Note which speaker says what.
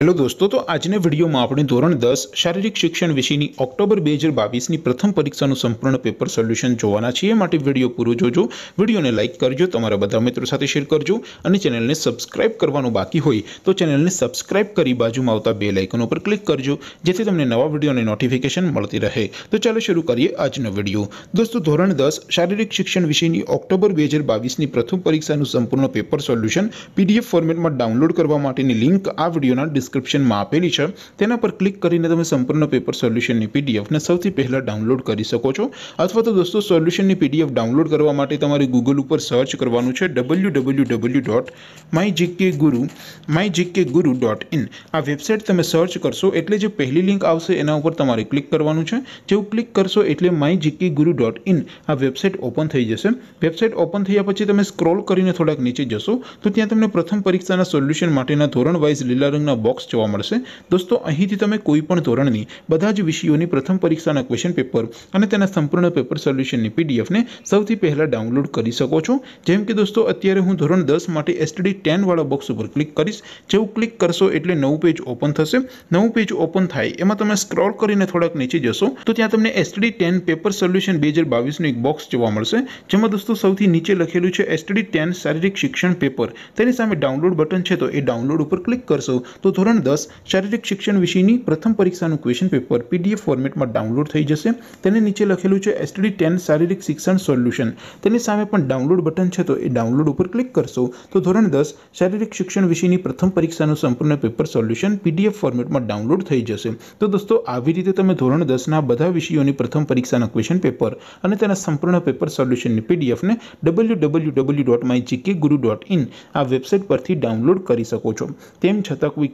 Speaker 1: hello દોસ્તો તો આજના વિડીયોમાં આપણે ધોરણ દસ શારીરિક શિક્ષણ વિષયની ઓક્ટોબર બે હજાર બાવીસની પ્રથમ પરીક્ષાનું સંપૂર્ણ પેપર સોલ્યુશન જોવાના છીએ માટે વિડીયો પૂરો જોજો વિડીયોને લાઇક કરજો તમારા બધા મિત્રો સાથે શેર કરજો અને ચેનલને સબસ્ક્રાઇબ કરવાનું બાકી હોય તો ચેનલને સબસ્ક્રાઇબ કરી બાજુમાં આવતા બે લાઇકન ઉપર ક્લિક કરજો જેથી તમને નવા વિડીયોની નોટિફિકેશન મળતી રહે તો ચાલો શરૂ કરીએ આજનો વિડીયો દોસ્તો ધોરણ દસ શારીરિક શિક્ષણ વિષયની ઓક્ટોબર બે હજાર બાવીસની પ્રથમ પરીક્ષાનું સંપૂર્ણ પેપર સોલ્યુશન પીડીએફ ફોર્મેટમાં ડાઉનલોડ કરવા માટેની લિંક આ વિડીયોના ડિસ્ક્રિપ્શનમાં આપેલી છે તેના પર ક્લિક કરીને તમે સંપૂર્ણ પેપર સોલ્યુશનની પીડીએફને સૌથી પહેલાં ડાઉનલોડ કરી શકો છો અથવા તો દોસ્તો સોલ્યુશનની પીડીએફ ડાઉનલોડ કરવા માટે તમારે ગૂગલ ઉપર સર્ચ કરવાનું છે W W W dot my GK guru my GK guru dot in આ વેબસાઇટ તમે સર્ચ કરશો એટલે જે પહેલી લિંક આવશે એના ઉપર તમારે ક્લિક કરવાનું છે જેવું ક્લિક કરશો એટલે my GK guru dot in આ વેબસાઇટ ઓપન થઈ જશે વેબસાઇટ ઓપન થયા પછી તમે સ્ક્રોલ કરીને થોડાક નીચે જશો તો ત્યાં તમને પ્રથમ પરીક્ષાના સોલ્યુશન માટેના ધોરણ વાઇઝ લીલા રંગના બોક્સ જોવા મળશે દોસ્તો અહીંથી તમે કોઈ પણ ધોરણની બધા જ વિષયોની પ્રથમ પરીક્ષાના ક્વેશ્ચન પેપર અને તેના સંપૂર્ણ પેપર સોલ્યુશનની પીડીએફને સૌથી પહેલાં ડાઉનલોડ કરી શકો છો જેમ કે દોસ્તો અત્યારે હું ધોરણ દસ માટે એસટીડી ટેનવાળા બોક્સ ઉપર ક્લિક કરીશ જેવું ક્લિક કરશો એટલે નવું પેજ ઓપન થશે નવું પેજ ઓપન થાય એમાં તમે સ્ક્રોલ કરીને થોડાક નીચે જશો તો ત્યાં તમને એસટીડી ટેન પેપર સોલ્યુશન બે હજાર બાવીસનું એક બોક્સ જોવા મળશે જેમાં દોસ્તો સૌથી નીચે લખેલું છે એસટીડી ટેન શારીરિક શિક્ષણ પેપર તેની સામે ડાઉનલોડ બટન છે તો એ ડાઉનલોડ ઉપર ક્લિક કરશો તો ધોરણ દસ શારીરિક શિક્ષણ વિષયની પ્રથમ પરીક્ષાનું ક્વેશ્ચન પેપર પીડીએફ ફોર્મેટમાં ડાઉનલોડ થઈ જશે તેને નીચે લખેલું છે એસટીડી ટેન શારીરિક શિક્ષણ સોલ્યુશન તેની સામે પણ ડાઉનલોડ બટન છે તો એ ડાઉનલોડ ઉપર ક્લિક કરશો તો ધોરણ દસ શારીરિક શિક્ષણ વિષયની પ્રથમ પરીક્ષાનું સંપૂર્ણ પેપર સોલ્યુશન પીડીએફ ફોર્મેટમાં ડાઉનલોડ થઈ જશે તો દોસ્તો આવી રીતે તમે ધોરણ દસના બધા વિષયોની પ્રથમ પરીક્ષાના ક્વેશ્ચન પેપર અને તેના સંપૂર્ણ પેપર સોલ્યુશનની પીડીએફને W W W dot my GK guru dot in આ વેબસાઇટ પરથી ડાઉનલોડ કરી શકો છો તેમ છતાં કોઈ